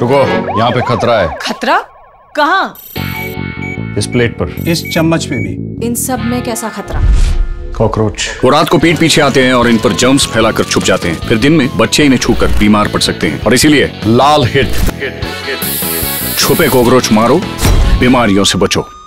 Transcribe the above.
रुको यहाँ पे खतरा है। खतरा? कहाँ? इस प्लेट पर। इस चम्मच में भी। इन सब में कैसा खतरा? कॉकरोच। वो रात को पीठ पीछे आते हैं और इन पर जर्म्स फैलाकर छुप जाते हैं। फिर दिन में बच्चे इन्हें छूकर बीमार पड़ सकते हैं। और इसीलिए लाल हिट। छुपे कॉकरोच मारो बीमारियों से बचो।